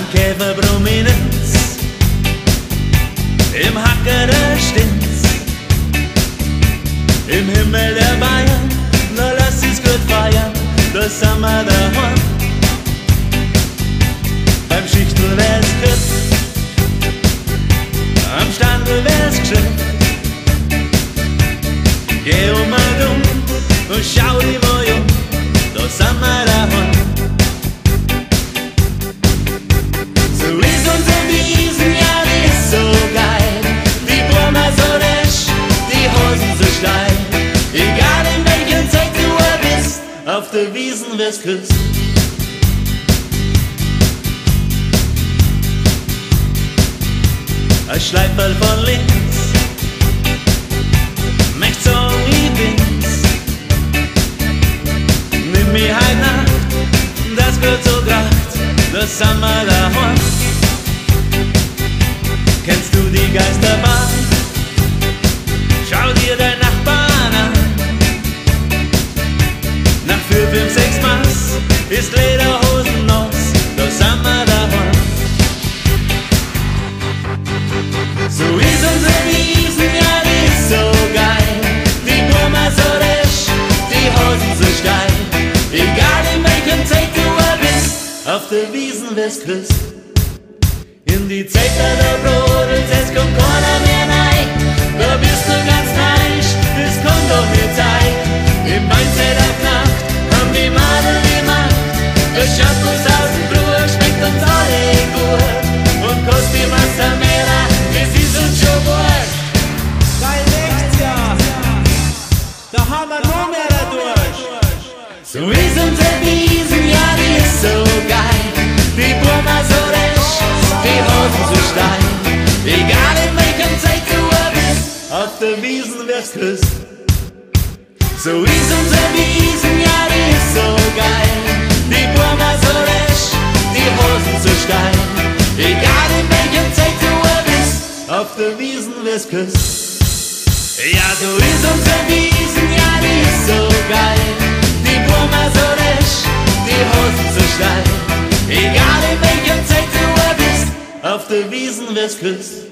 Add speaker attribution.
Speaker 1: beim Käfer Prominenz, im Hacker der Stinz, im Himmel der Bayern, na lass uns gut feiern, da sind wir daheim. Beim Schichtel wär's gut, am Standel wär's gescheit. Geh um mal um und schau dich mal Steil. Egal in welcher Zeit du bist, auf der Wiesen wirst küsst. Ein Schleiferl von links, sagen, ich bin's. Nimm mich heut Nacht, das wird so gracht, das daheim. Kennst du die Geisterbahn? Fünf, sechs Maß ist Lederhosen nass, da sind wir daheim. So ist unsere Wiesen, ja, die ist so geil. Die Blumen so recht, die Hosen so steil. Egal in welchem Zeit du bist, auf der Wiesen wirst küsst. In die Zeit, der brodelt, es kommt keiner So ist unser Wiesen, ja, die ist so geil. Die Blumen so recht, die Hosen so steil. Egal in welchem Zeit du bist, auf der Wiesen wirst küsst. So ist unser Wiesen, ja, die ist so geil. Die Blumen so recht, die Hosen so steil. Egal in welchem Zeit du bist, auf der Wiesen wirst küsst. Ja, so ist unser Wiesen, auf der Wiesen wirst küsst.